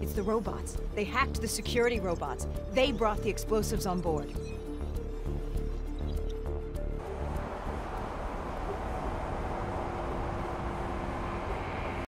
It's the robots. They hacked the security robots. They brought the explosives on board.